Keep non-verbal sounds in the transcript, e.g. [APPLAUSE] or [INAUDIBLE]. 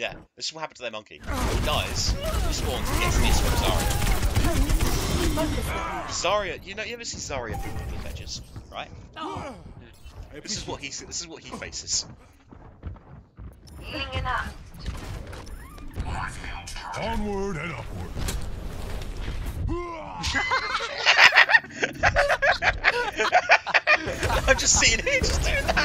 Yeah, this is what happened to their monkey. He dies, he spawns, he gets this from Zarya. Zarya, you know, you ever see Zarya from the fetches, right? This is what he, this is what he faces. Onward and upward. [LAUGHS] I'm just seeing him just doing that.